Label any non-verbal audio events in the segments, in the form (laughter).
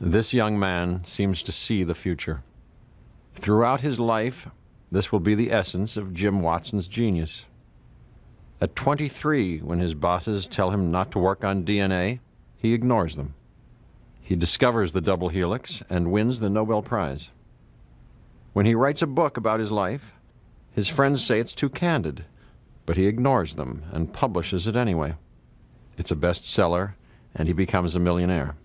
This young man seems to see the future. Throughout his life, this will be the essence of Jim Watson's genius. At 23, when his bosses tell him not to work on DNA, he ignores them. He discovers the double helix and wins the Nobel Prize. When he writes a book about his life, his friends say it's too candid, but he ignores them and publishes it anyway. It's a bestseller, and he becomes a millionaire.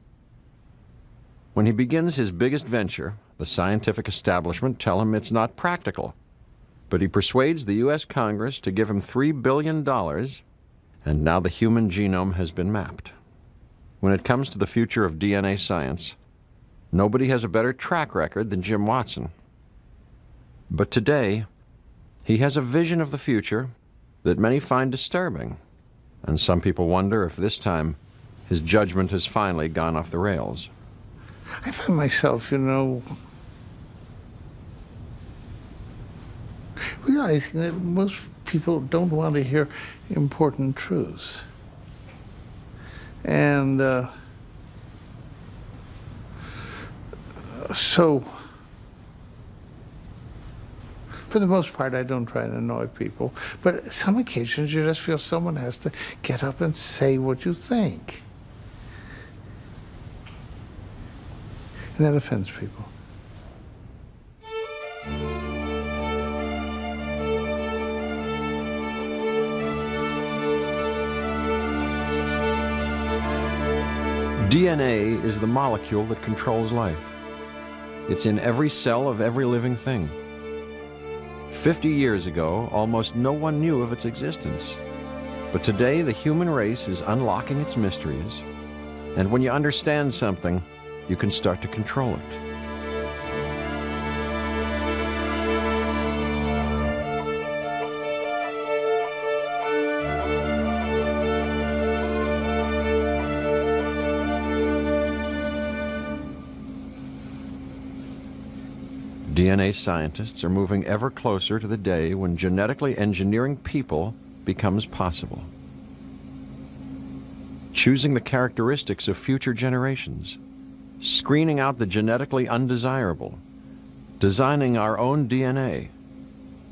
When he begins his biggest venture, the scientific establishment tell him it's not practical. But he persuades the U.S. Congress to give him $3 billion, and now the human genome has been mapped. When it comes to the future of DNA science, nobody has a better track record than Jim Watson. But today, he has a vision of the future that many find disturbing, and some people wonder if this time his judgment has finally gone off the rails. I find myself, you know, realizing that most people don't want to hear important truths. And uh, so, for the most part, I don't try to annoy people. But some occasions, you just feel someone has to get up and say what you think. That offends people. DNA is the molecule that controls life. It's in every cell of every living thing. 50 years ago, almost no one knew of its existence. But today, the human race is unlocking its mysteries. And when you understand something, you can start to control it. DNA scientists are moving ever closer to the day when genetically engineering people becomes possible. Choosing the characteristics of future generations, screening out the genetically undesirable, designing our own DNA.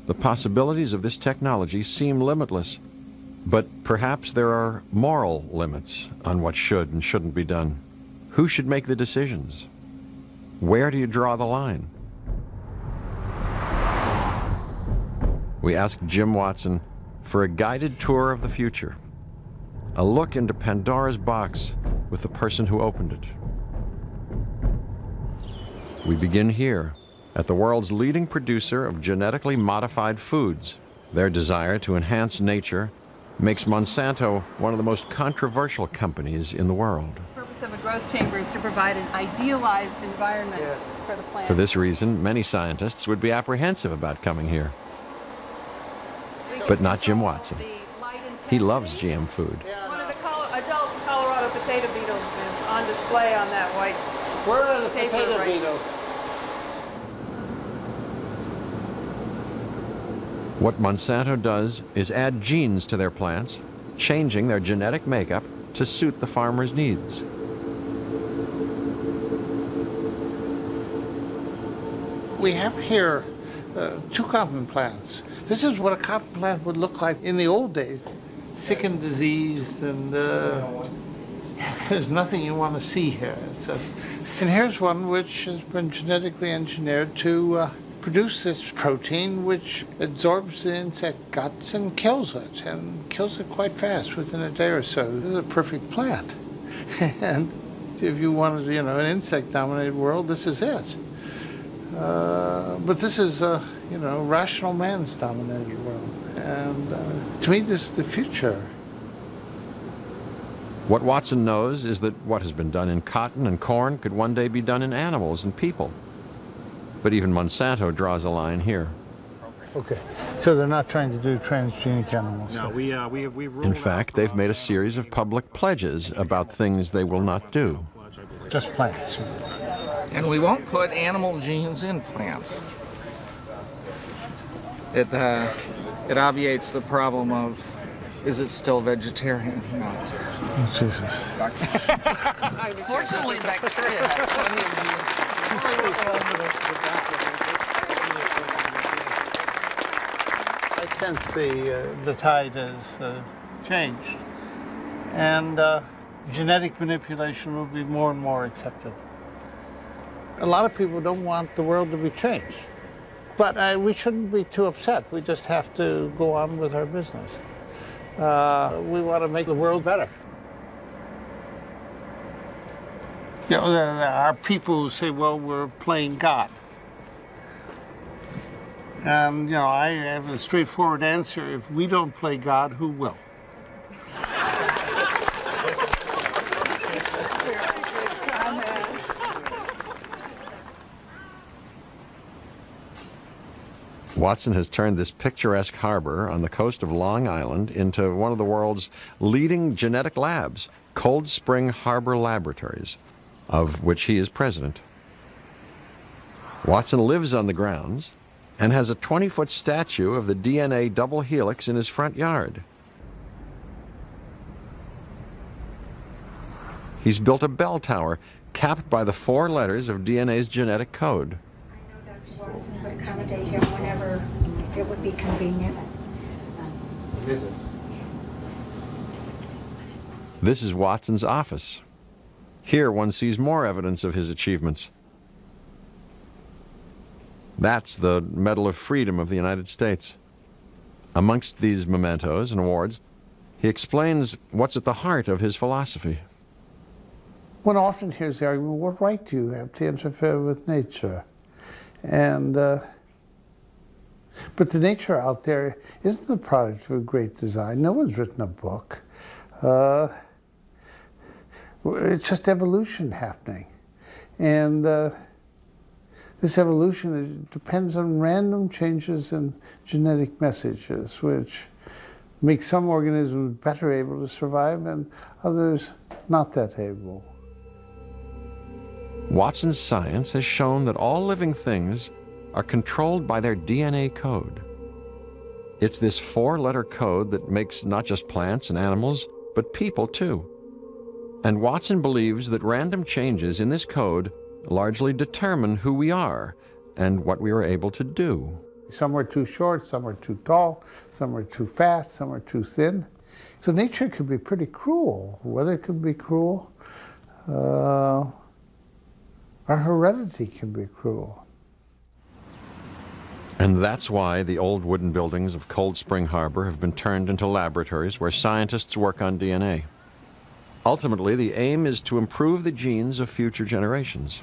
The possibilities of this technology seem limitless, but perhaps there are moral limits on what should and shouldn't be done. Who should make the decisions? Where do you draw the line? we asked Jim Watson for a guided tour of the future, a look into Pandora's box with the person who opened it. We begin here at the world's leading producer of genetically modified foods. Their desire to enhance nature makes Monsanto one of the most controversial companies in the world. The purpose of a growth chamber is to provide an idealized environment yeah. for the plant. For this reason, many scientists would be apprehensive about coming here but not Jim Watson. He loves GM food. One of the adult Colorado potato beetles is on display on that white Where are the potato right. beetles? What Monsanto does is add genes to their plants, changing their genetic makeup to suit the farmer's needs. We have here uh, two cotton plants. This is what a cotton plant would look like in the old days. Sick and diseased, and uh, (laughs) there's nothing you want to see here. A, and here's one which has been genetically engineered to uh, produce this protein which absorbs the insect guts and kills it, and kills it quite fast within a day or so. This is a perfect plant. (laughs) and if you wanted, you know, an insect-dominated world, this is it. Uh, but this is, uh, you know, rational man's dominated world. And uh, to me, this is the future. What Watson knows is that what has been done in cotton and corn could one day be done in animals and people. But even Monsanto draws a line here. Okay, so they're not trying to do transgenic animals. No, we, uh, we, we In fact, they've made a series of public pledges about things they will not do. Just plants. And we won't put animal genes in plants. It, uh, it obviates the problem of is it still vegetarian or not? Oh, Jesus. Fortunately, bacteria have plenty of I sense the, uh, the tide has uh, changed. And uh, genetic manipulation will be more and more accepted. A lot of people don't want the world to be changed. But uh, we shouldn't be too upset. We just have to go on with our business. Uh, we want to make the world better. You know, are people say, well, we're playing God. And, you know, I have a straightforward answer. If we don't play God, who will? Watson has turned this picturesque harbor on the coast of Long Island into one of the world's leading genetic labs, Cold Spring Harbor Laboratories, of which he is president. Watson lives on the grounds and has a 20 foot statue of the DNA double helix in his front yard. He's built a bell tower capped by the four letters of DNA's genetic code. I know Dr. Watson would accommodate him whenever it would be convenient. This is Watson's office. Here one sees more evidence of his achievements. That's the Medal of Freedom of the United States. Amongst these mementos and awards, he explains what's at the heart of his philosophy. One often hears the argument, what right do you have to interfere with nature? And, uh, but the nature out there isn't the product of a great design. No one's written a book. Uh, it's just evolution happening. And uh, this evolution depends on random changes in genetic messages, which make some organisms better able to survive and others not that able. Watson's science has shown that all living things are controlled by their DNA code. It's this four letter code that makes not just plants and animals, but people too. And Watson believes that random changes in this code largely determine who we are and what we are able to do. Some are too short, some are too tall, some are too fast, some are too thin. So nature can be pretty cruel. Weather can be cruel. Uh, our heredity can be cruel. And that's why the old wooden buildings of Cold Spring Harbor have been turned into laboratories where scientists work on DNA. Ultimately, the aim is to improve the genes of future generations.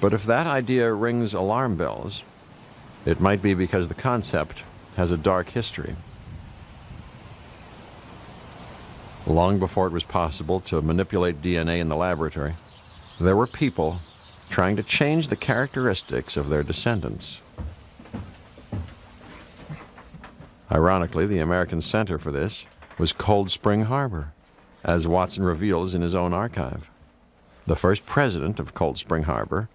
But if that idea rings alarm bells, it might be because the concept has a dark history. Long before it was possible to manipulate DNA in the laboratory, there were people trying to change the characteristics of their descendants. Ironically, the American center for this was Cold Spring Harbor, as Watson reveals in his own archive. The first president of Cold Spring Harbor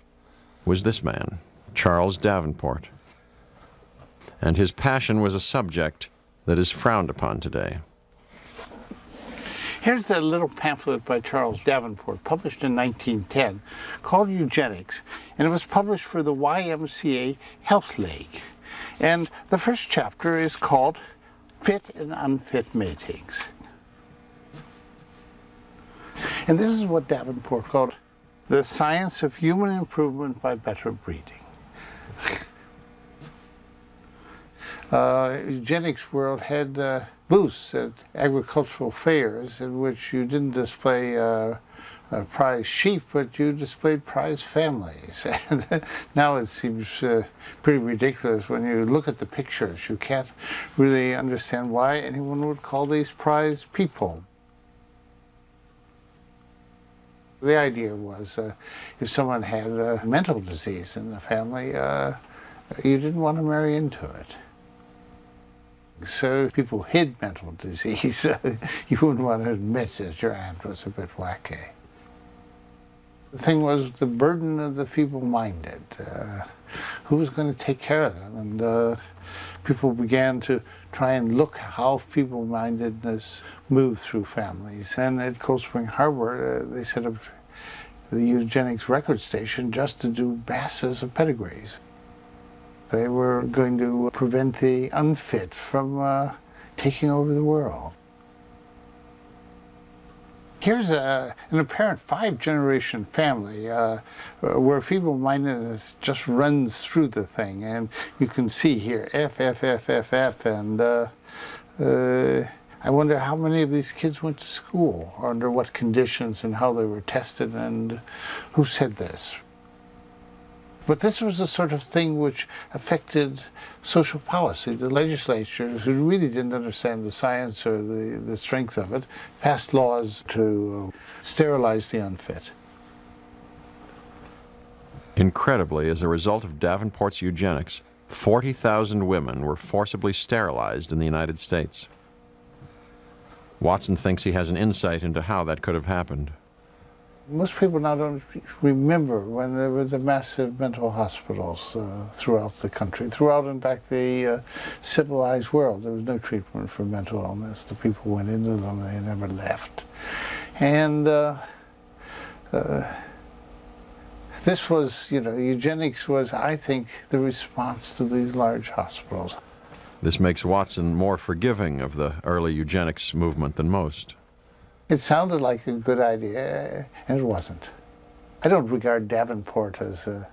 was this man, Charles Davenport. And his passion was a subject that is frowned upon today. Here's a little pamphlet by Charles Davenport, published in 1910, called Eugenics, and it was published for the YMCA Health League. And the first chapter is called Fit and Unfit Matings. And this is what Davenport called the science of human improvement by better breeding. Uh, eugenics world had uh, booths at agricultural fairs in which you didn't display uh, uh, prize sheep, but you displayed prize families. (laughs) And now it seems uh, pretty ridiculous when you look at the pictures. You can't really understand why anyone would call these prize people. The idea was uh, if someone had a mental disease in the family, uh, you didn't want to marry into it. So people hid mental disease. (laughs) you wouldn't want to admit that your aunt was a bit wacky. The thing was the burden of the feeble-minded. Uh, who was going to take care of them? And uh, people began to try and look how feeble-mindedness moved through families. And at Cold Spring Harbor, uh, they set up the eugenics record station just to do masses of pedigrees. They were going to prevent the unfit from uh, taking over the world. Here's a, an apparent five-generation family uh, where feeble-mindedness just runs through the thing, and you can see here F, F, F, F, F, and uh, uh, I wonder how many of these kids went to school, under what conditions, and how they were tested, and who said this. But this was the sort of thing which affected social policy. The legislatures, who really didn't understand the science or the, the strength of it, passed laws to uh, sterilize the unfit. Incredibly, as a result of Davenport's eugenics, 40,000 women were forcibly sterilized in the United States. Watson thinks he has an insight into how that could have happened. Most people now don't remember when there were the massive mental hospitals uh, throughout the country, throughout, in fact, the uh, civilized world. There was no treatment for mental illness. The people went into them, they never left. And uh, uh this was, you know, eugenics was, I think, the response to these large hospitals. This makes Watson more forgiving of the early eugenics movement than most. It sounded like a good idea, and it wasn't. I don't regard Davenport as a,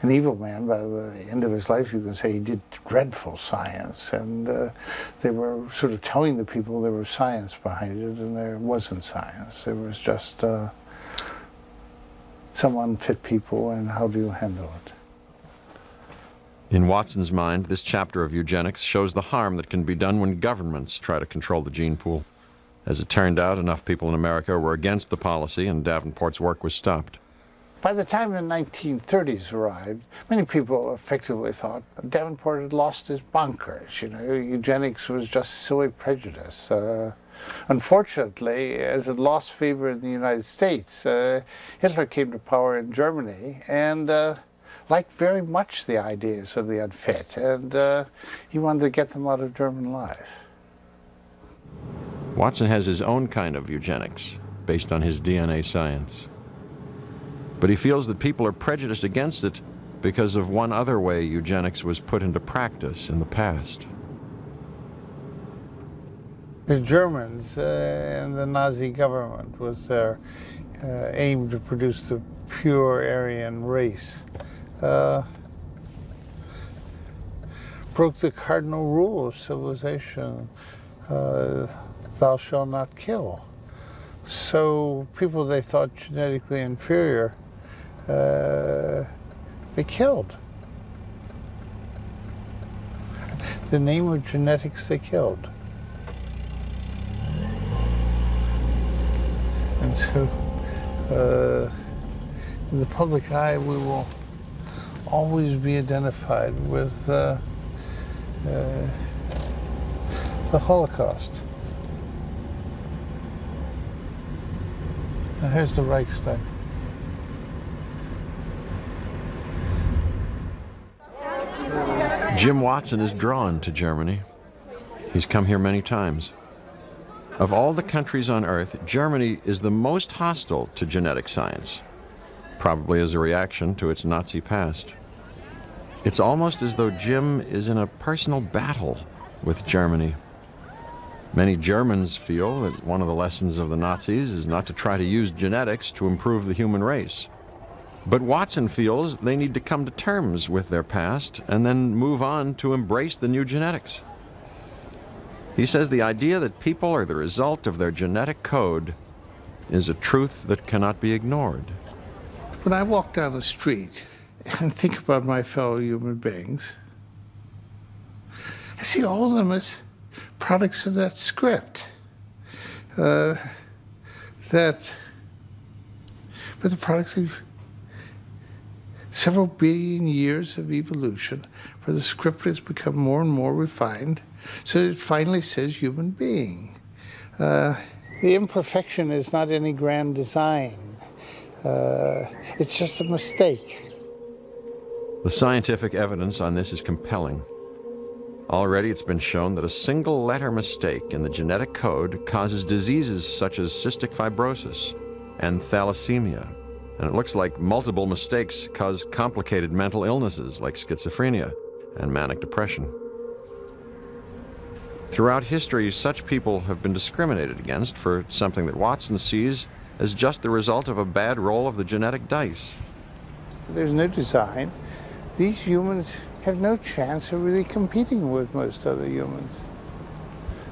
an evil man. By the end of his life, you can say he did dreadful science, and uh, they were sort of telling the people there was science behind it, and there wasn't science. There was just uh, some unfit people, and how do you handle it? In Watson's mind, this chapter of eugenics shows the harm that can be done when governments try to control the gene pool. As it turned out, enough people in America were against the policy and Davenport's work was stopped. By the time the 1930s arrived, many people effectively thought Davenport had lost his bonkers. You know, eugenics was just silly prejudice. Uh, unfortunately, as it lost favor in the United States, uh, Hitler came to power in Germany and uh, liked very much the ideas of the unfit, and uh, he wanted to get them out of German life. Watson has his own kind of eugenics, based on his DNA science. But he feels that people are prejudiced against it because of one other way eugenics was put into practice in the past. The Germans uh, and the Nazi government was their uh, aim to produce the pure Aryan race. Uh, broke the cardinal rule of civilization. Uh, thou shalt not kill. So people they thought genetically inferior, uh, they killed. The name of genetics they killed. And so, uh, in the public eye, we will always be identified with uh, uh, the Holocaust. Now here's the Reichstag. Jim Watson is drawn to Germany. He's come here many times. Of all the countries on Earth, Germany is the most hostile to genetic science, probably as a reaction to its Nazi past. It's almost as though Jim is in a personal battle with Germany. Many Germans feel that one of the lessons of the Nazis is not to try to use genetics to improve the human race. But Watson feels they need to come to terms with their past and then move on to embrace the new genetics. He says the idea that people are the result of their genetic code is a truth that cannot be ignored. When I walk down the street and think about my fellow human beings, I see all of them as products of that script. Uh, that, but the products of several billion years of evolution, where the script has become more and more refined, so it finally says human being. Uh, the imperfection is not any grand design. Uh, it's just a mistake. The scientific evidence on this is compelling. Already it's been shown that a single letter mistake in the genetic code causes diseases such as cystic fibrosis and thalassemia. And it looks like multiple mistakes cause complicated mental illnesses like schizophrenia and manic depression. Throughout history, such people have been discriminated against for something that Watson sees as just the result of a bad roll of the genetic dice. There's no design. These humans have no chance of really competing with most other humans.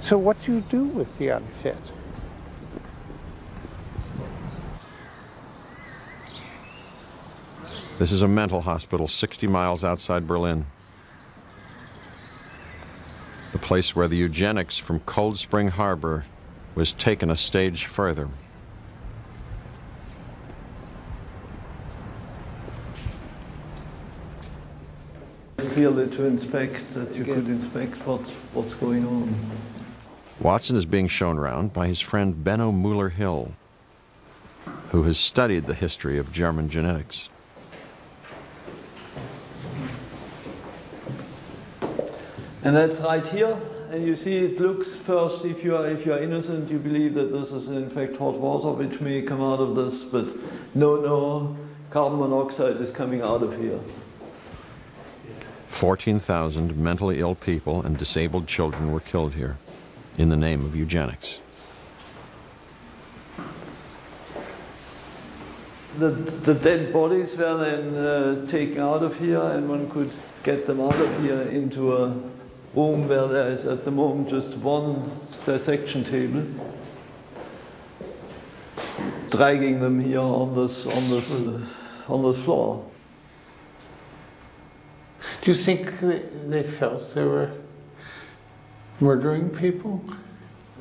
So what do you do with the unfit? This is a mental hospital 60 miles outside Berlin. The place where the eugenics from Cold Spring Harbor was taken a stage further. Clearly to inspect, that you could inspect what's, what's going on. Mm-hmm. Watson is being shown around by his friend Benno Muller Hill, who has studied the history of German genetics. And that's right here. And you see it looks first, if you are, if you are innocent, you believe that this is in fact hot water which may come out of this, but no, no, carbon monoxide is coming out of here. 14,000 mentally ill people and disabled children were killed here in the name of eugenics. The, the dead bodies were then uh, taken out of here, and one could get them out of here into a room where there is at the moment just one dissection table, dragging them here on this on this on this floor. Do you think they, they felt they were murdering people?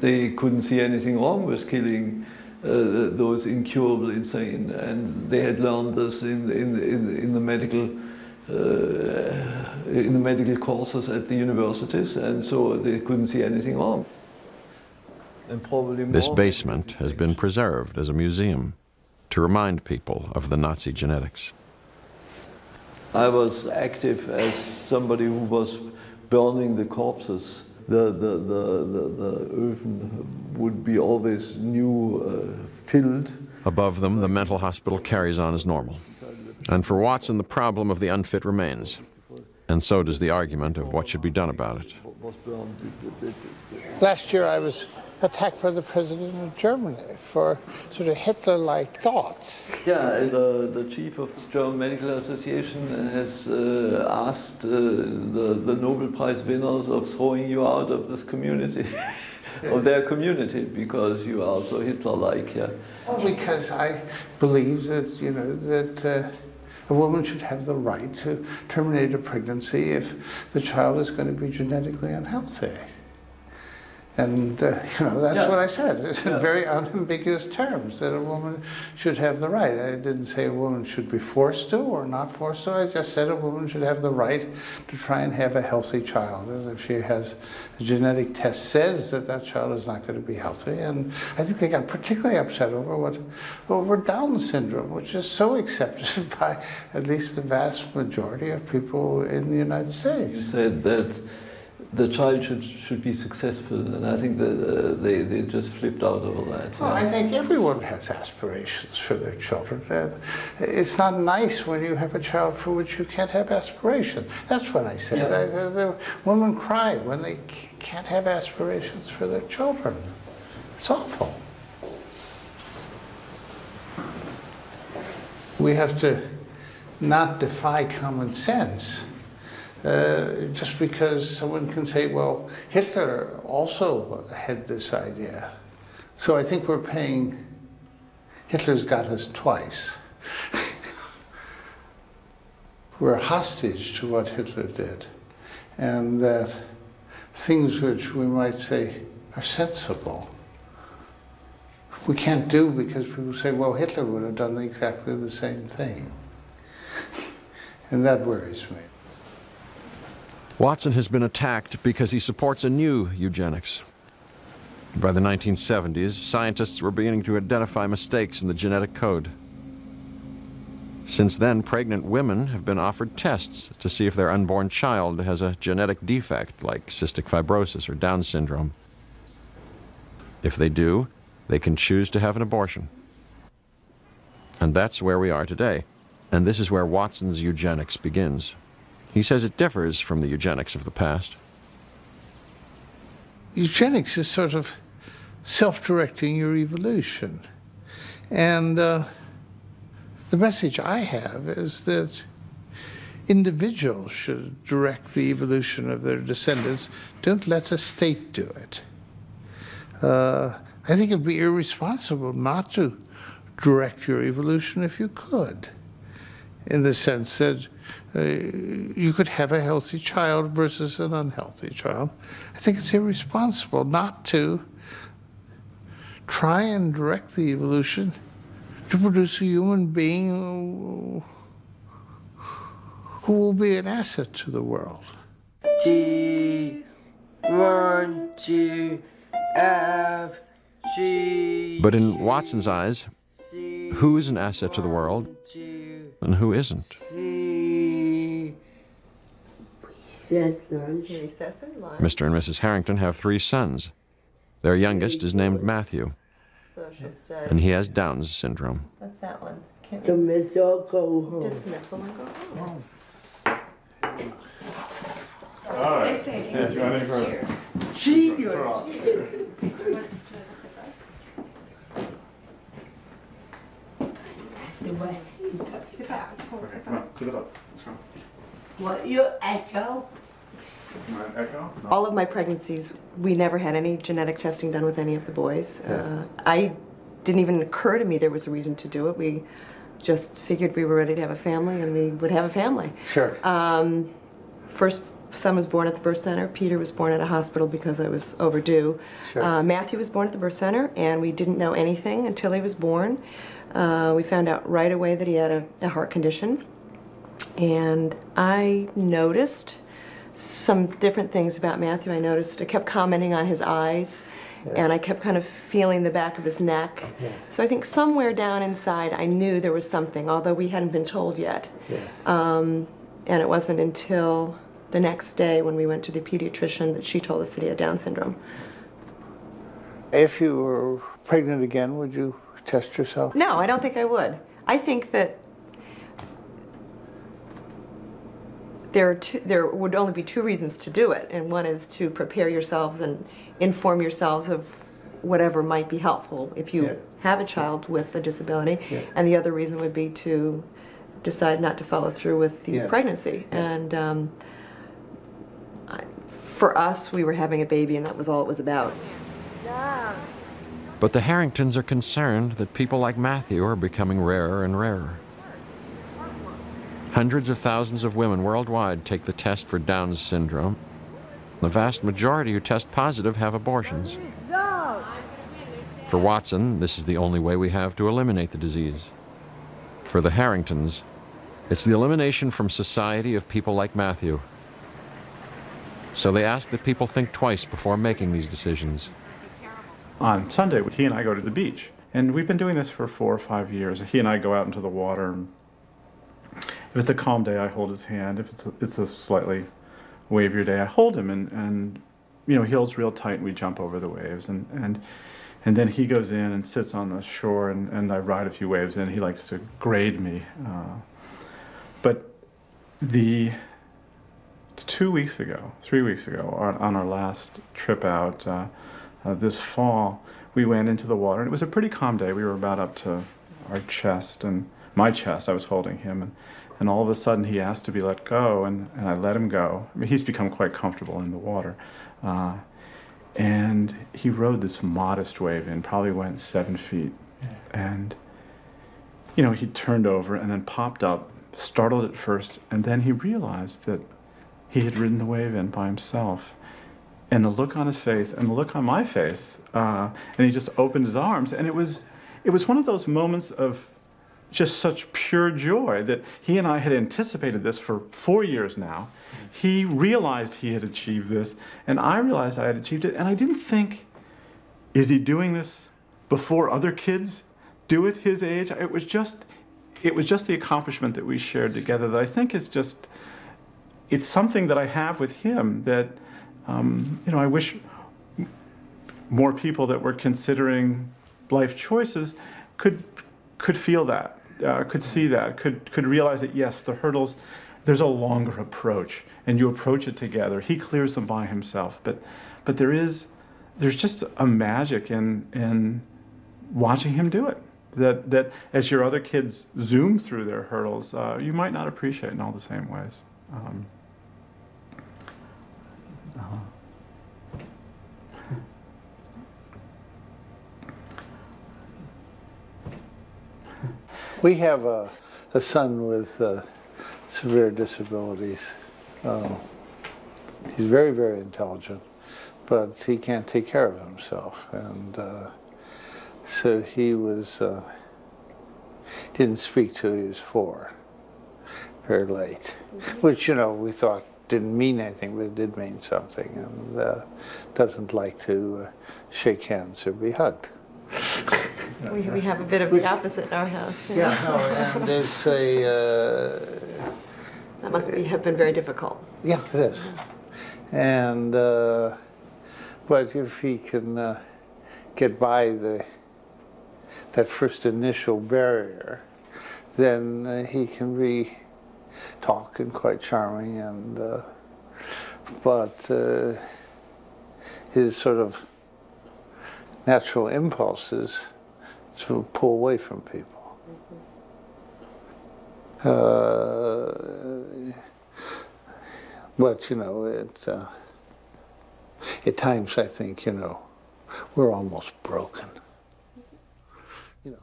They couldn't see anything wrong with killing uh, those incurable insane, and they had learned this in in in, in the medical. Uh, in the medical courses at the universities, and so they couldn't see anything wrong. And probably This basement has been preserved as a museum to remind people of the Nazi genetics. I was active as somebody who was burning the corpses. The, the, the, the, the oven would be always new, uh, filled. Above them, the mental hospital carries on as normal. And for Watson, the problem of the unfit remains. And so does the argument of what should be done about it. Last year I was attacked by the president of Germany for sort of Hitler-like thoughts. Yeah, the, the chief of the German Medical Association has uh, asked uh, the, the Nobel Prize winners of throwing you out of this community, (laughs) of their community, because you are so Hitler-like. Yeah. Well, because I believe that, you know, that uh, a woman should have the right to terminate a pregnancy if the child is going to be genetically unhealthy. And, uh, (laughs) you know, that's Yeah. what I said in (laughs) Yeah. very unambiguous terms, that a woman should have the right. I didn't say a woman should be forced to or not forced to. I just said a woman should have the right to try and have a healthy child. And if she has a genetic test says that that child is not going to be healthy. And I think they got particularly upset over what over Down syndrome, which is so (laughs) accepted by at least the vast majority of people in the United States. You States. said that the child should, should be successful, and I think that uh, they, they just flipped out over that. Well, yeah. I think everyone has aspirations for their children. Uh, It's not nice when you have a child for which you can't have aspirations. That's what I said. Yeah. I, the, the women cry when they can't have aspirations for their children. It's awful. We have to not defy common sense. Uh, just because someone can say, well, Hitler also had this idea. So I think we're paying, Hitler's got us twice. (laughs) we're hostage to what Hitler did. And that things which we might say are sensible, we can't do because people say, well, Hitler would have done exactly the same thing. (laughs) And that worries me. Watson has been attacked because he supports a new eugenics. By the 1970s, scientists were beginning to identify mistakes in the genetic code. Since then, pregnant women have been offered tests to see if their unborn child has a genetic defect like cystic fibrosis or Down syndrome. If they do, they can choose to have an abortion. And that's where we are today. And this is where Watson's eugenics begins. He says it differs from the eugenics of the past. Eugenics is sort of self directing your evolution. And uh, the message I have is that individuals should direct the evolution of their descendants. Don't let a state do it. Uh, I think it'd be irresponsible not to direct your evolution if you could, in the sense that uh, you could have a healthy child versus an unhealthy child. I think it's irresponsible not to try and direct the evolution to produce a human being who will be an asset to the world. G, one, two, F, G. But in Watson's eyes, who is an asset to the world and who isn't? C. Recessive line. Mr. and Mrs. Harrington have three sons. Their youngest is named Matthew, and he has Down's syndrome. What's that one? Can't The we go home. dismissal and go home? G. What you echo? Echo? All of my pregnancies, we never had any genetic testing done with any of the boys. Uh, I didn't even occur to me there was a reason to do it. We just figured we were ready to have a family and we would have a family. Sure. Um, first son was born at the birth center. Peter was born at a hospital because I was overdue. Sure. Uh, Matthew was born at the birth center, and we didn't know anything until he was born. Uh, we found out right away that he had a, a heart condition. And I noticed some different things about Matthew. I noticed I kept commenting on his eyes, and I kept kind of feeling the back of his neck. So I think somewhere down inside, I knew there was something, although we hadn't been told yet. Yes. Um, and it wasn't until the next day when we went to the pediatrician that she told us that he had Down syndrome. If you were pregnant again, would you test yourself? No, I don't think I would. I think that there are two, there would only be two reasons to do it, and one is to prepare yourselves and inform yourselves of whatever might be helpful if you Yeah. have a child with a disability, Yeah. and the other reason would be to decide not to follow through with the Yes. pregnancy. And um, I, for us, we were having a baby, and that was all it was about. But the Harringtons are concerned that people like Matthew are becoming rarer and rarer. Hundreds of thousands of women worldwide take the test for Down's syndrome. The vast majority who test positive have abortions. For Watson, this is the only way we have to eliminate the disease. For the Harringtons, it's the elimination from society of people like Matthew. So they ask that people think twice before making these decisions. on Sunday, he and I go to the beach. And we've been doing this for four or five years. He and I go out into the water. And if it's a calm day, I hold his hand. If it's a, it's a slightly wavier day, I hold him. And, and you know, he holds real tight and we jump over the waves. And, and, and then he goes in and sits on the shore and, and I ride a few waves and he likes to grade me. Uh, but the two weeks ago, three weeks ago, on, on our last trip out uh, uh, this fall, we went into the water. And it was a pretty calm day. We were about up to our chest and my chest. I was holding him, and, and all of a sudden he asked to be let go, and, and I let him go. I mean, he's become quite comfortable in the water. Uh, and he rode this modest wave in, probably went seven feet. And, you know, he turned over and then popped up, startled at first, and then he realized that he had ridden the wave in by himself. And the look on his face and the look on my face, uh, and he just opened his arms, and it was, it was one of those moments of just such pure joy that he and I had anticipated this for four years now. He realized he had achieved this, and I realized I had achieved it, and I didn't think, is he doing this before other kids do it his age? It was just, it was just the accomplishment that we shared together that I think is just, it's something that I have with him that, um, you know, I wish more people that were considering life choices could could feel that, uh, could see that, could could realize that yes, the hurdles. There's a longer approach, and you approach it together. He clears them by himself, but but there is there's just a magic in in watching him do it. That that as your other kids zoom through their hurdles, uh, you might not appreciate in all the same ways. Um, We have a, a son with uh, severe disabilities. Um, he's very, very intelligent, but he can't take care of himself. And uh, so he was, uh, didn't speak till he was four, very late, which, you know, we thought didn't mean anything, but it did mean something, and uh, doesn't like to uh, shake hands or be hugged. (laughs) We, we have a bit of the opposite in our house. you Yeah, no, and it's a, uh, That must be, have been very difficult. yeah, it is. And, uh, but if he can uh, get by the, that first initial barrier, then uh, he can be talk and quite charming and, uh, but uh, his sort of natural impulses to pull away from people. Uh, but you know, it, uh, at times I think you know we're almost broken. You know,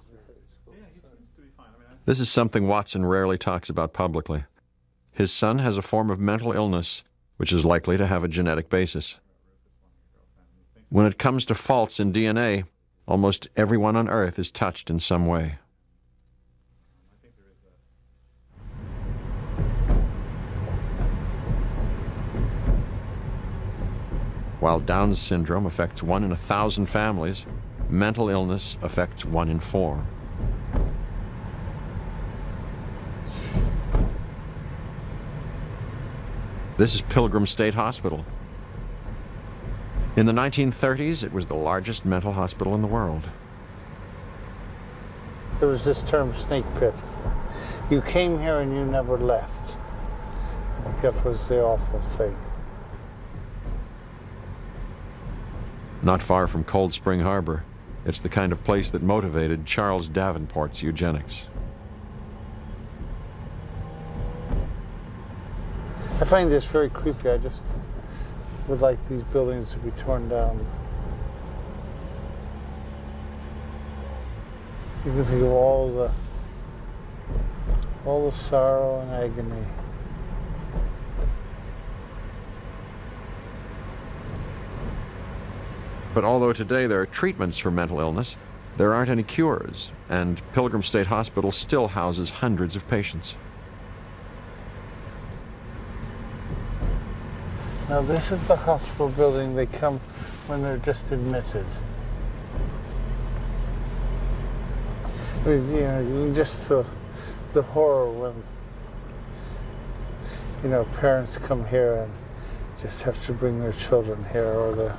This is something Watson rarely talks about publicly. His son has a form of mental illness which is likely to have a genetic basis. When it comes to faults in DNA, almost everyone on Earth is touched in some way. While Down's syndrome affects one in a thousand families, mental illness affects one in four. This is Pilgrim State Hospital. In the 1930s, it was the largest mental hospital in the world. there was this term snake pit. You came here and you never left. I think that was the awful thing. Not far from Cold Spring Harbor, it's the kind of place that motivated Charles Davenport's eugenics. I find this very creepy. I just would like these buildings to be torn down. You can think of all the all the sorrow and agony. But although today there are treatments for mental illness, there aren't any cures, and Pilgrim State Hospital still houses hundreds of patients. Now this is the hospital building they come when they're just admitted. It was, you know, just the, the horror when you know parents come here and just have to bring their children here or their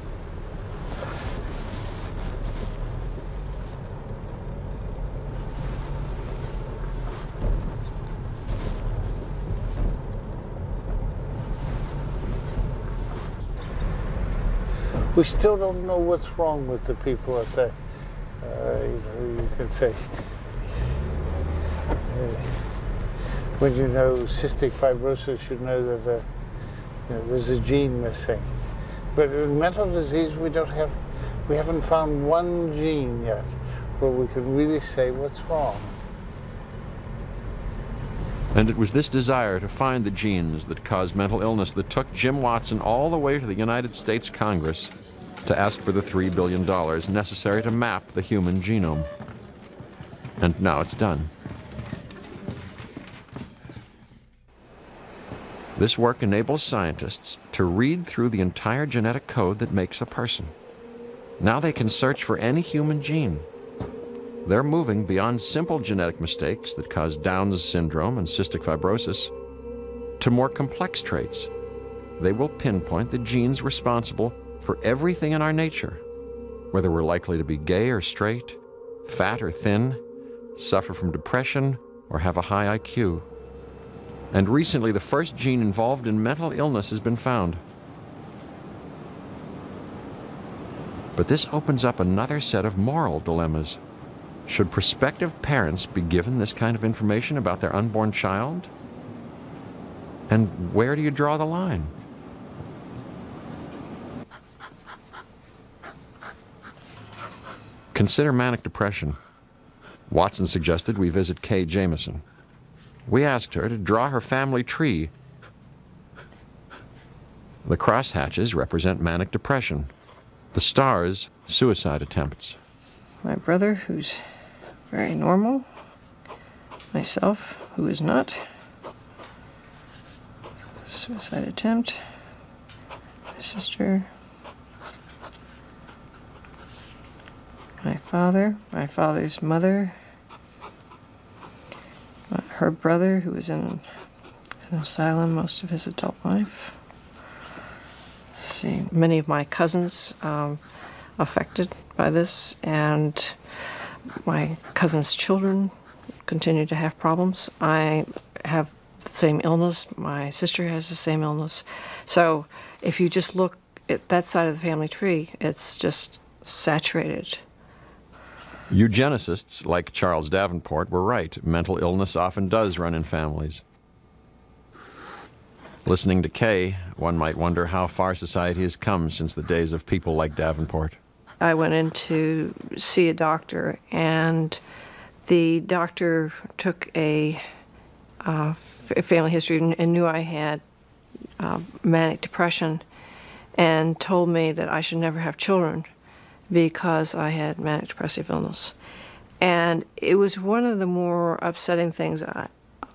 we still don't know what's wrong with the people at the, uh, you know, you can say, uh, when you know cystic fibrosis, you know that uh, you know, there's a gene missing. But in mental disease, we don't have, we haven't found one gene yet where we can really say what's wrong. And it was this desire to find the genes that caused mental illness that took Jim Watson all the way to the United States Congress to ask for the $3 billion necessary to map the human genome. And now it's done. This work enables scientists to read through the entire genetic code that makes a person. Now they can search for any human gene. they're moving beyond simple genetic mistakes that cause Down's syndrome and cystic fibrosis to more complex traits. They will pinpoint the genes responsible for everything in our nature, whether we're likely to be gay or straight, fat or thin, suffer from depression, or have a high IQ. And recently, the first gene involved in mental illness has been found. But this opens up another set of moral dilemmas. Should prospective parents be given this kind of information about their unborn child? And where do you draw the line? Consider manic depression. Watson suggested we visit Kay Jamison. We asked her to draw her family tree. The crosshatches represent manic depression. The stars, suicide attempts. My brother, who's very normal. Myself, who is not. Suicide attempt. My sister. My father, my father's mother. Her brother, who was in an asylum most of his adult life. See, many of my cousins um, affected by this, and my cousin's children continue to have problems. I have the same illness. My sister has the same illness. So if you just look at that side of the family tree, it's just saturated. Eugenicists like Charles Davenport were right. Mental illness often does run in families. Listening to Kay, one might wonder how far society has come since the days of people like Davenport. I went in to see a doctor, and the doctor took a uh, family history and knew I had uh, manic depression and told me that I should never have children because I had manic depressive illness. And it was one of the more upsetting things I,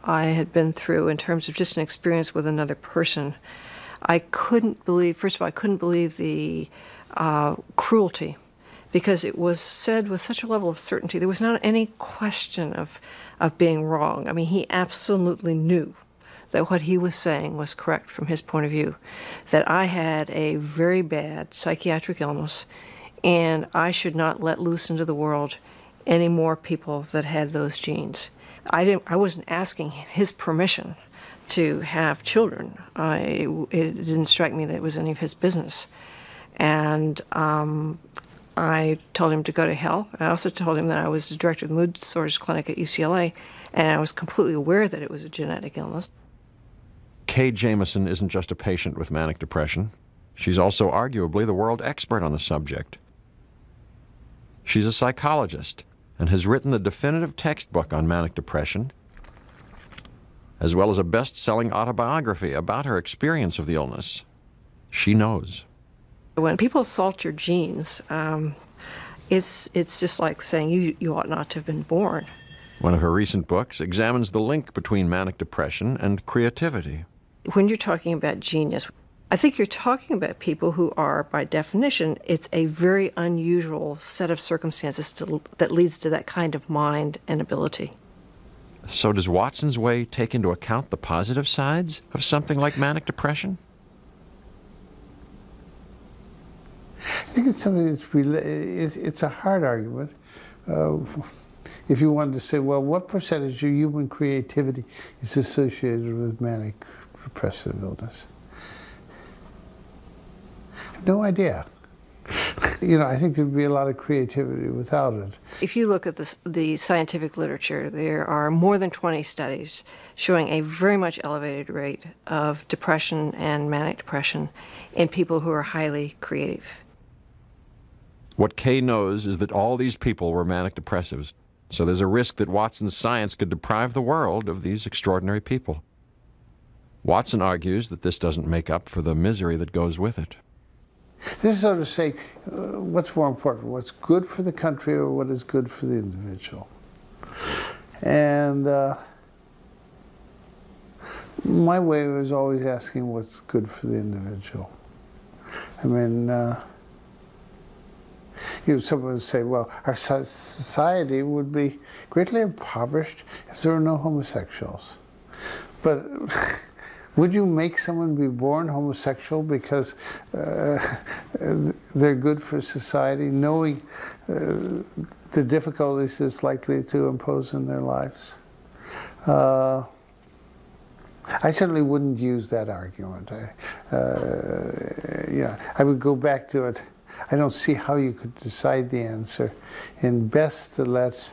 I had been through in terms of just an experience with another person. I couldn't believe, first of all, I couldn't believe the uh, cruelty because it was said with such a level of certainty. There was not any question of, of being wrong. I mean, he absolutely knew that what he was saying was correct from his point of view, that I had a very bad psychiatric illness and I should not let loose into the world any more people that had those genes. I, didn't, I wasn't asking his permission to have children. It, it, didn't strike me that it was any of his business. And um, I told him to go to hell. I also told him that I was the director of the mood disorders clinic at UCLA, and I was completely aware that it was a genetic illness. Kay Jamison isn't just a patient with manic depression. She's also arguably the world expert on the subject. She's a psychologist and has written the definitive textbook on manic depression, as well as a best selling autobiography about her experience of the illness. She knows. When people assault your genes, um, it's, it's just like saying you, you ought not to have been born. One of her recent books examines the link between manic depression and creativity. When you're talking about genius, I think you're talking about people who are, by definition, it's a very unusual set of circumstances to, that leads to that kind of mind and ability. So, does Watson's way take into account the positive sides of something like manic depression? I think it's something that's it's a hard argument. Uh, if you wanted to say, well, what percentage of human creativity is associated with manic depressive illness? No idea. you know, I think there'd be a lot of creativity without it. If you look at this, the scientific literature, there are more than 20 studies showing a very much elevated rate of depression and manic depression in people who are highly creative. What Kay knows is that all these people were manic depressives, so there's a risk that Watson's science could deprive the world of these extraordinary people. Watson argues that this doesn't make up for the misery that goes with it. This is sort of saying uh, what's more important, what's good for the country or what is good for the individual. And uh, my way was always asking what's good for the individual. I mean, uh, you know, someone would say, well, our society would be greatly impoverished if there were no homosexuals. But (laughs) would you make someone be born homosexual because uh, (laughs) they're good for society, knowing uh, the difficulties it's likely to impose in their lives? Uh, I certainly wouldn't use that argument. I, uh, yeah, I would go back to it. I don't see how you could decide the answer, and best to let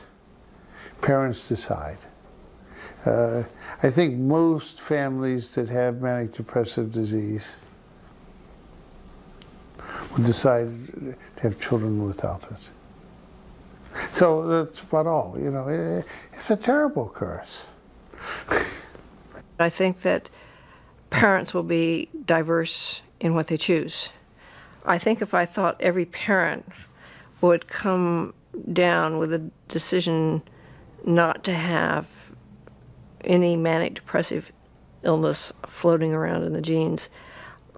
parents decide. Uh, I think most families that have manic depressive disease would decide to have children without it. So that's about all. You know, it, it's a terrible curse. I think that parents will be diverse in what they choose. I think if I thought every parent would come down with a decision not to have any manic depressive illness floating around in the genes,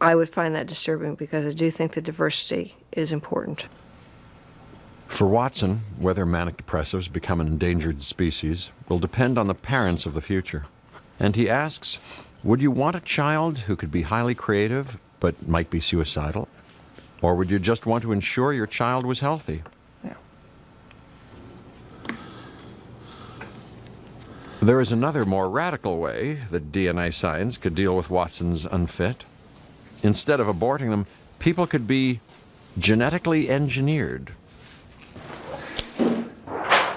I would find that disturbing because I do think that diversity is important. For Watson, whether manic depressives become an endangered species will depend on the parents of the future. And he asks Would you want a child who could be highly creative but might be suicidal? Or would you just want to ensure your child was healthy? There is another more radical way that DNA science could deal with Watson's unfit. Instead of aborting them, people could be genetically engineered.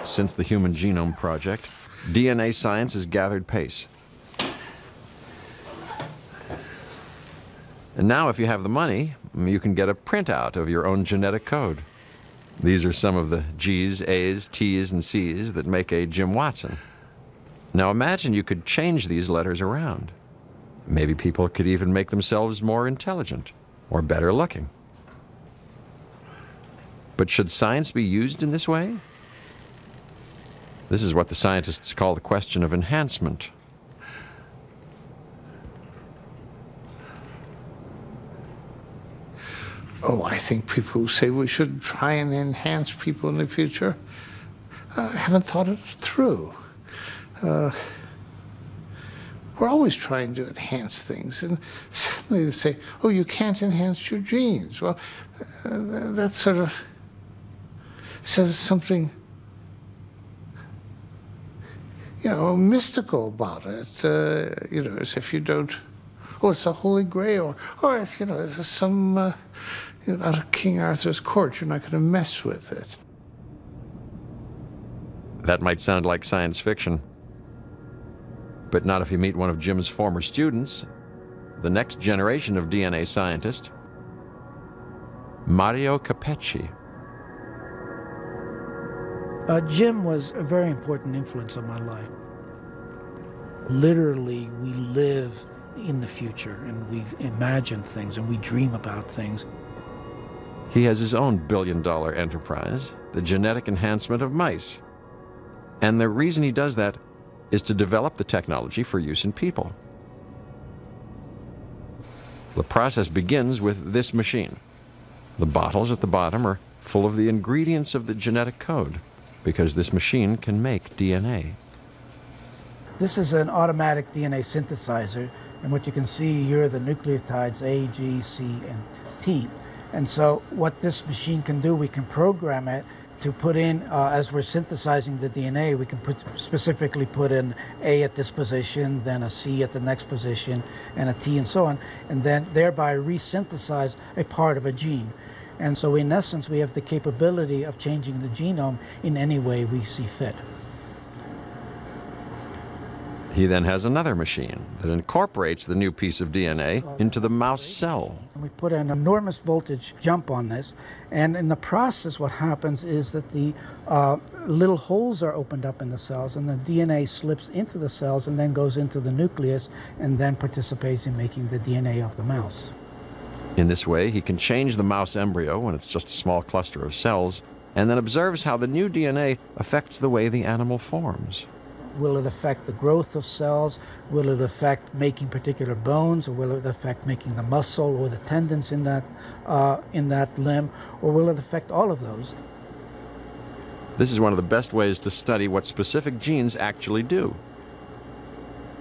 Since the Human Genome Project, DNA science has gathered pace. And now, if you have the money, you can get a printout of your own genetic code. These are some of the G's, A's, T's, and C's that make a Jim Watson. Now imagine you could change these letters around. Maybe people could even make themselves more intelligent or better looking. But should science be used in this way? This is what the scientists call the question of enhancement. Oh, I think people who say we should try and enhance people in the future uh, haven't thought it through. Uh, we're always trying to enhance things, and suddenly they say, "Oh, you can't enhance your genes." Well, uh, that's sort of says something, you know, mystical about it. Uh, you know, as if you don't. Oh, it's a holy grail, or, or it's, you know, it's some uh, you know, out of King Arthur's court. You're not going to mess with it. That might sound like science fiction, but not if you meet one of Jim's former students, the next generation of DNA scientist, Mario Capecchi. Uh, Jim was a very important influence on my life. Literally, we live in the future and we imagine things and we dream about things. He has his own billion dollar enterprise, the genetic enhancement of mice. And the reason he does that is to develop the technology for use in people. The process begins with this machine. The bottles at the bottom are full of the ingredients of the genetic code because this machine can make DNA. This is an automatic DNA synthesizer, and what you can see here are the nucleotides A, G, C, and T. And so, what this machine can do, we can program it to put in, uh, as we're synthesizing the DNA, we can put specifically put in A at this position, then a C at the next position, and a T, and so on, and then thereby resynthesize a part of a gene. And so, in essence, we have the capability of changing the genome in any way we see fit. He then has another machine that incorporates the new piece of DNA into the mouse cell. We put an enormous voltage jump on this, and in the process, what happens is that the uh, little holes are opened up in the cells, and the DNA slips into the cells and then goes into the nucleus and then participates in making the DNA of the mouse. In this way, he can change the mouse embryo when it's just a small cluster of cells, and then observes how the new DNA affects the way the animal forms. Will it affect the growth of cells? Will it affect making particular bones, or will it affect making the muscle or the tendons in that uh, in that limb, or will it affect all of those? This is one of the best ways to study what specific genes actually do.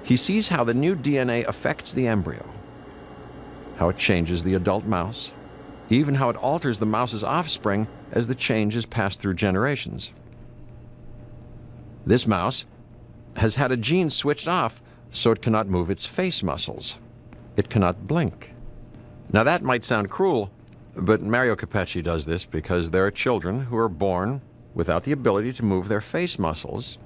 He sees how the new DNA affects the embryo, how it changes the adult mouse, even how it alters the mouse's offspring as the change is passed through generations. This mouse has had a gene switched off so it cannot move its face muscles. It cannot blink. Now that might sound cruel, but Mario Capecchi does this because there are children who are born without the ability to move their face muscles,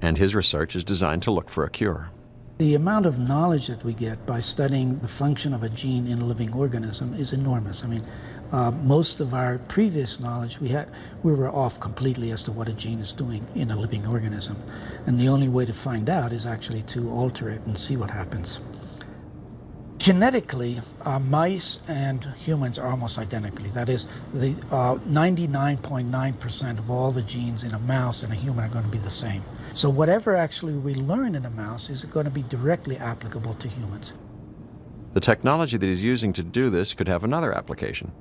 and his research is designed to look for a cure. The amount of knowledge that we get by studying the function of a gene in a living organism is enormous. I mean, uh, most of our previous knowledge, we, had, we were off completely as to what a gene is doing in a living organism. And the only way to find out is actually to alter it and see what happens. Genetically, uh, mice and humans are almost identically. That is, the 99.9% uh, of all the genes in a mouse and a human are going to be the same. So whatever actually we learn in a mouse is going to be directly applicable to humans. The technology that he's using to do this could have another application.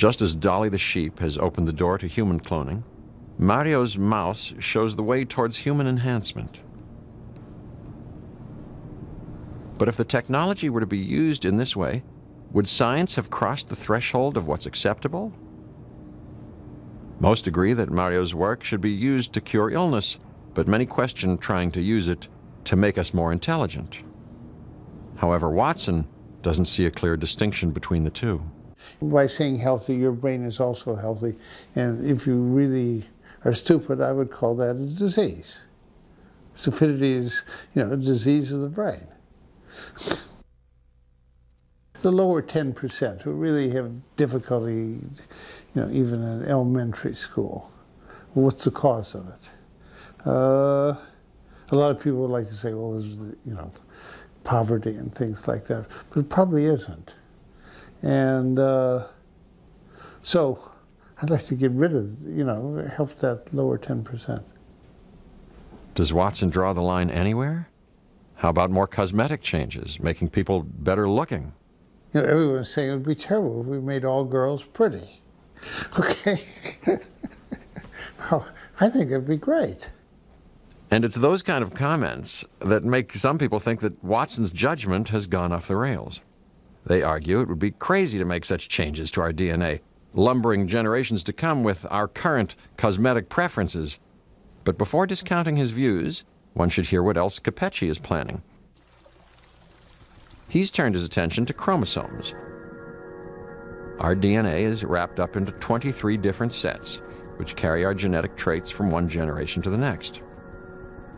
Just as Dolly the sheep has opened the door to human cloning, Mario's mouse shows the way towards human enhancement. But if the technology were to be used in this way, would science have crossed the threshold of what's acceptable? Most agree that Mario's work should be used to cure illness, but many question trying to use it to make us more intelligent. However, Watson doesn't see a clear distinction between the two. By saying healthy, your brain is also healthy. And if you really are stupid, I would call that a disease. Stupidity is, you know, a disease of the brain. The lower 10% who really have difficulty, you know, even in elementary school. What's the cause of it? Uh, a lot of people would like to say, well, it was, you know, poverty and things like that, but it probably isn't. And uh, so I'd like to get rid of, you know, help that lower 10%. Does Watson draw the line anywhere? How about more cosmetic changes, making people better looking? You know, everyone's saying it would be terrible if we made all girls pretty. Okay? (laughs) well, I think it'd be great. And it's those kind of comments that make some people think that Watson's judgment has gone off the rails. They argue it would be crazy to make such changes to our DNA, lumbering generations to come with our current cosmetic preferences. But before discounting his views, one should hear what else Capecchi is planning. He's turned his attention to chromosomes. Our DNA is wrapped up into 23 different sets, which carry our genetic traits from one generation to the next.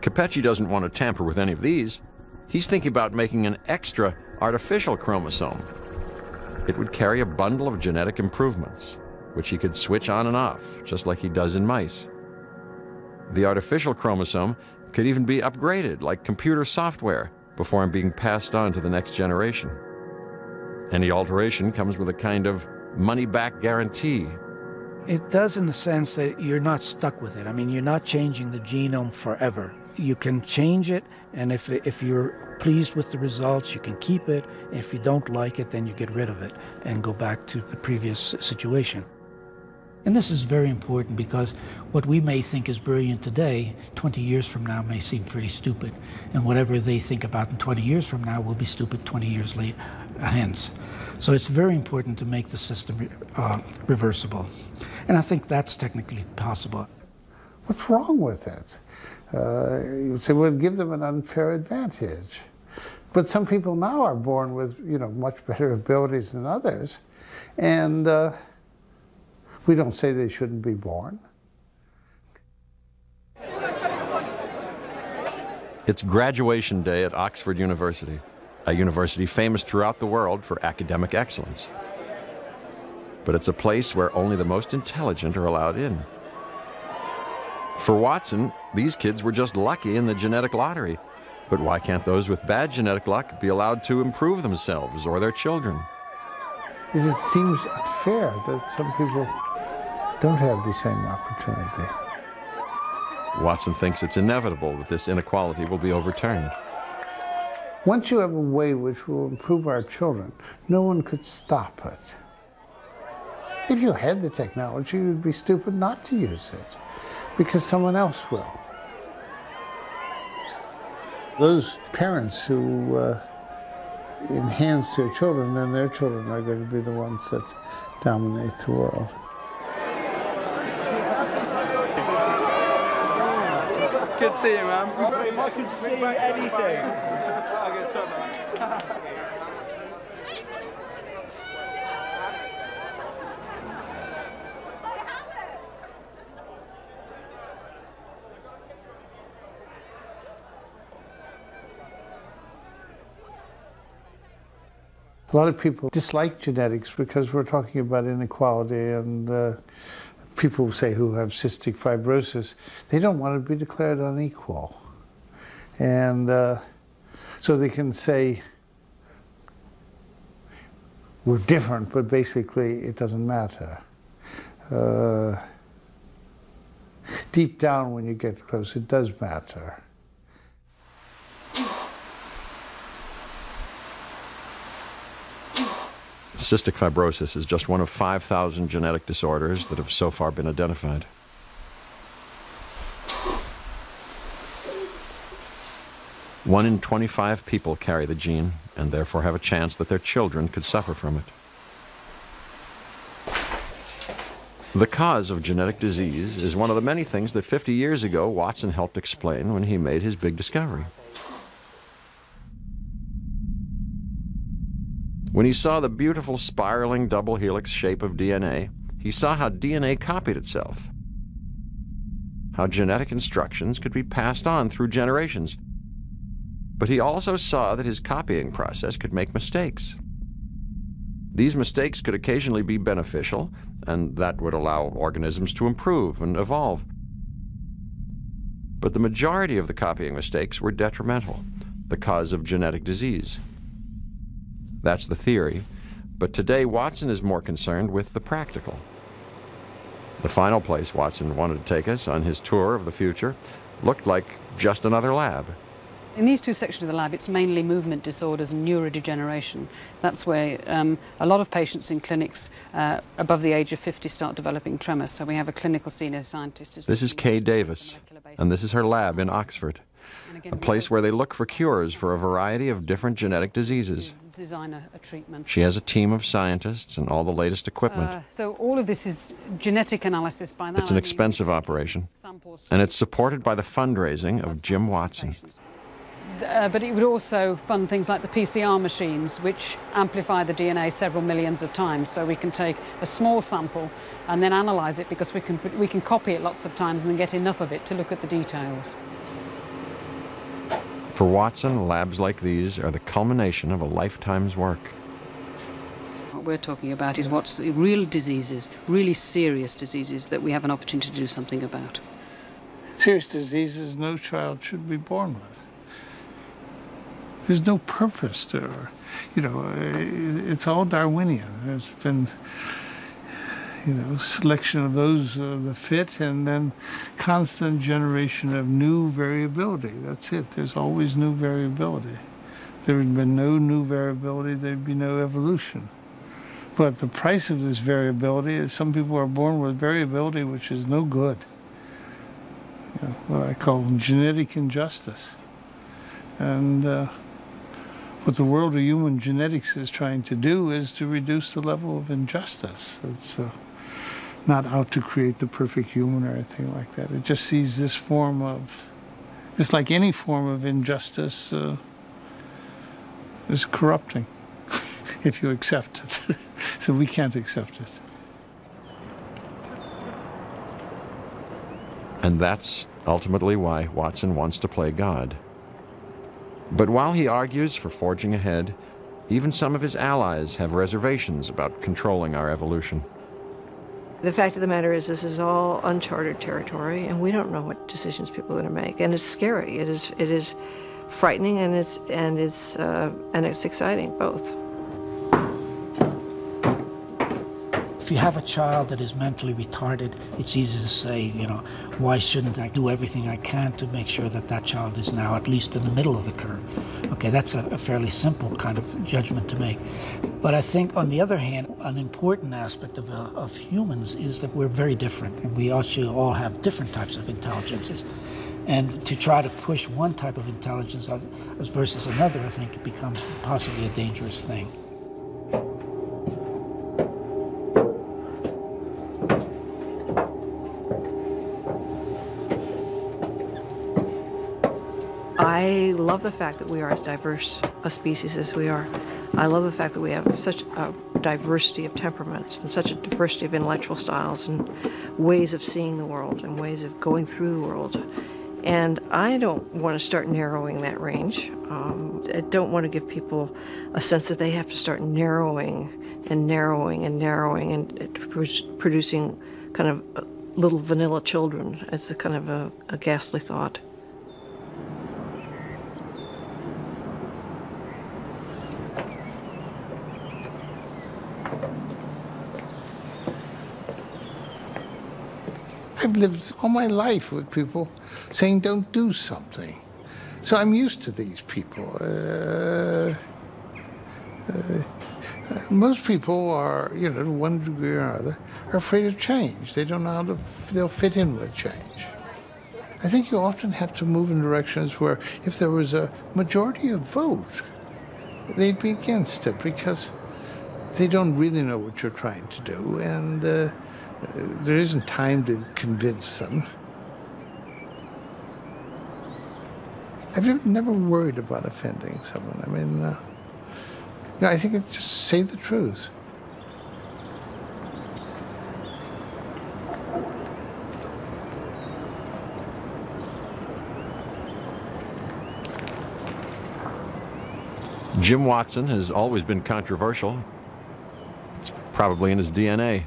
Capecchi doesn't want to tamper with any of these. He's thinking about making an extra artificial chromosome. It would carry a bundle of genetic improvements, which he could switch on and off, just like he does in mice. The artificial chromosome could even be upgraded like computer software before being passed on to the next generation. Any alteration comes with a kind of money back guarantee. It does in the sense that you're not stuck with it. I mean, you're not changing the genome forever. You can change it, and if, if you're pleased with the results, you can keep it. If you don't like it, then you get rid of it and go back to the previous situation. And this is very important because what we may think is brilliant today, 20 years from now may seem pretty stupid. And whatever they think about in 20 years from now will be stupid 20 years late, uh, hence. So it's very important to make the system uh, reversible. And I think that's technically possible. What's wrong with it? Uh, say, well, give them an unfair advantage. But some people now are born with, you know, much better abilities than others. And uh, we don't say they shouldn't be born. It's graduation day at Oxford University, a university famous throughout the world for academic excellence. But it's a place where only the most intelligent are allowed in. For Watson, these kids were just lucky in the genetic lottery. But why can't those with bad genetic luck be allowed to improve themselves or their children? It seems unfair that some people don't have the same opportunity. Watson thinks it's inevitable that this inequality will be overturned. Once you have a way which will improve our children, no one could stop it. If you had the technology, you'd be stupid not to use it because someone else will. Those parents who uh, enhance their children, then their children are going to be the ones that dominate the world. Good to see you, man. I can see anything. (laughs) (laughs) A lot of people dislike genetics because we're talking about inequality and uh, people say who have cystic fibrosis, they don't want to be declared unequal. And uh, so they can say, we're different, but basically it doesn't matter. Uh, deep down, when you get close, it does matter. Cystic fibrosis is just one of 5,000 genetic disorders that have so far been identified. One in 25 people carry the gene and therefore have a chance that their children could suffer from it. The cause of genetic disease is one of the many things that 50 years ago Watson helped explain when he made his big discovery. When he saw the beautiful spiraling double helix shape of DNA, he saw how DNA copied itself, how genetic instructions could be passed on through generations. But he also saw that his copying process could make mistakes. These mistakes could occasionally be beneficial, and that would allow organisms to improve and evolve. But the majority of the copying mistakes were detrimental, the cause of genetic disease. That's the theory. But today, Watson is more concerned with the practical. The final place Watson wanted to take us on his tour of the future looked like just another lab. In these two sections of the lab, it's mainly movement disorders and neurodegeneration. That's where um, a lot of patients in clinics uh, above the age of 50 start developing tremor. So we have a clinical senior scientist. This is Kay Davies, and this is her lab in Oxford, a place where they look for cures for a variety of different genetic diseases. Design a, a treatment. She has a team of scientists and all the latest equipment. Uh, so all of this is genetic analysis by now. It's an expensive operation, and it's supported by the fundraising of Jim Watson. Uh, but it would also fund things like the PCR machines, which amplify the DNA several millions of times. So we can take a small sample and then analyze it because we can, we can copy it lots of times and then get enough of it to look at the details. For Watson, labs like these are the culmination of a lifetime's work. What we're talking about is what's real diseases, really serious diseases that we have an opportunity to do something about. Serious diseases no child should be born with. There's no purpose to, you know, it's all Darwinian. There's been, you know, selection of those uh, the fit and then constant generation of new variability. That's it. There's always new variability. There would be no new variability, there'd be no evolution. But the price of this variability is some people are born with variability which is no good. You know, what I call genetic injustice. And uh, what the world of human genetics is trying to do is to reduce the level of injustice. It's uh, not out to create the perfect human or anything like that. It just sees this form of, just like any form of injustice, uh, is corrupting (laughs) if you accept it. (laughs) so we can't accept it. And that's ultimately why Watson wants to play God. But while he argues for forging ahead, even some of his allies have reservations about controlling our evolution. The fact of the matter is, this is all uncharted territory, and we don't know what decisions people are going to make. And it's scary. It is. It is frightening, and it's and it's uh, and it's exciting both. If you have a child that is mentally retarded, it's easy to say, you know, why shouldn't I do everything I can to make sure that that child is now at least in the middle of the curve? Okay, that's a, a fairly simple kind of judgment to make. But I think, on the other hand, an important aspect of, uh, of humans is that we're very different, and we actually all have different types of intelligences. And to try to push one type of intelligence versus another, I think it becomes possibly a dangerous thing. I love the fact that we are as diverse a species as we are. I love the fact that we have such a diversity of temperaments and such a diversity of intellectual styles and ways of seeing the world and ways of going through the world. And I don't want to start narrowing that range. Um, I don't want to give people a sense that they have to start narrowing and narrowing and narrowing and producing kind of little vanilla children. It's a kind of a, a ghastly thought. I've lived all my life with people saying don't do something. So I'm used to these people. Uh, uh, most people are, you know, to one degree or another, are afraid of change. They don't know how to, they'll fit in with change. I think you often have to move in directions where if there was a majority of vote, they'd be against it because they don't really know what you're trying to do. And uh, there isn't time to convince them. I've you never worried about offending someone? I mean, uh, you know, I think it's just say the truth. Jim Watson has always been controversial. It's probably in his DNA.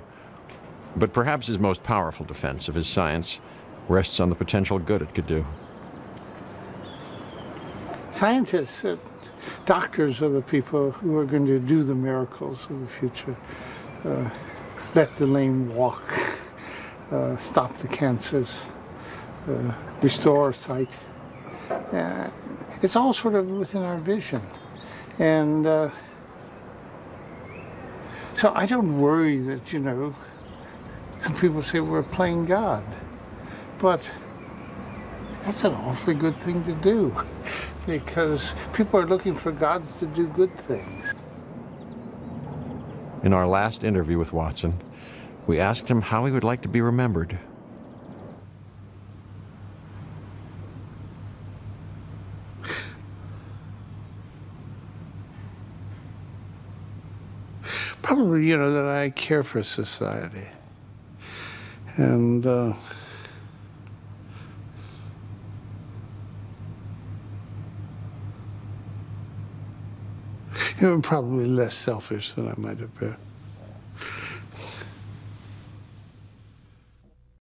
But perhaps his most powerful defense of his science rests on the potential good it could do. Scientists, uh, doctors are the people who are going to do the miracles of the future. Uh, let the lame walk, (laughs) uh, stop the cancers, uh, restore sight. Uh, it's all sort of within our vision. And uh, so I don't worry that, you know, some (laughs) people say we're playing God. But that's an awfully good thing to do (laughs) because people are looking for gods to do good things. In our last interview with Watson, we asked him how he would like to be remembered. Probably, you know, that I care for society. And uh, you know, probably less selfish than I might have been.